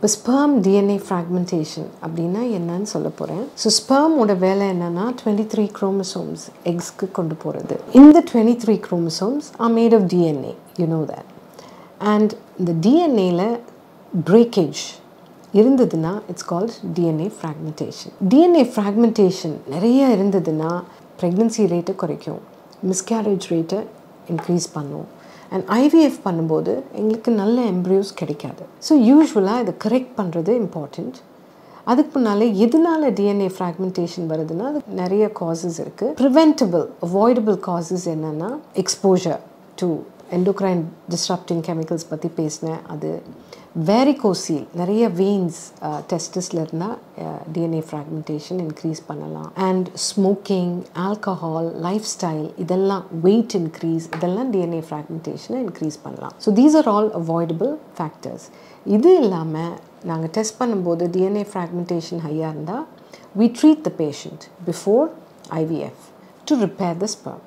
இப்போ sperm DNA fragmentation அப்படின்னா என்னன்னு சொல்ல போகிறேன் ஸோ ஸ்பெர்மோட வேலை என்னன்னா டுவெண்ட்டி த்ரீ குரோமசோம்ஸ் எக்ஸ்க்கு கொண்டு போகிறது இந்த twenty three chromosomes are made of DNA you know that and இந்த டிஎன்ஏல பிரேக்கேஜ் இருந்ததுன்னா it's called DNA fragmentation DNA fragmentation நிறைய இருந்ததுன்னா ப்ரெக்னென்சி ரேட்டை குறைக்கும் மிஸ்கேரேஜ் ரேட்டை இன்க்ரீஸ் பண்ணும். அண்ட் ஐவிஎஃப் பண்ணும்போது எங்களுக்கு நல்ல எம்ப்ரியோஸ் கிடைக்காது. ஸோ யூஸ்வலாக இதை கரெக்ட் பண்ணுறது இம்பார்ட்டண்ட் அதுக்கு முன்னாலே எதனால டிஎன்ஏ ஃப்ராக்மெண்டேஷன் வருதுன்னா அதுக்கு நிறைய காசஸ் இருக்குது ப்ரிவென்டபிள் அவாய்டபிள் காசஸ் என்னென்னா exposure to endocrine disrupting chemicals பற்றி பேசினேன். அது வேரிகோசீல் நிறைய வெயின்ஸ் டெஸ்டஸில் இருந்தால் டிஎன்ஏ ஃப்ராக்மெண்டேஷன் இன்க்ரீஸ் பண்ணலாம். And smoking alcohol life style இதெல்லாம் வெயிட் இன்க்ரீஸ் இதெல்லாம் டிஎன்ஏ ஃப்ராக்மெண்டேஷனை இன்க்ரீஸ் பண்ணலாம். So these are all avoidable factors இது இல்லாமல் நாங்கள் டெஸ்ட் பண்ணும்போது டிஎன்ஏ ஃப்ராக்மெண்டேஷன் ஹையாக இருந்தால் we treat the patient before IVF to repair the sperm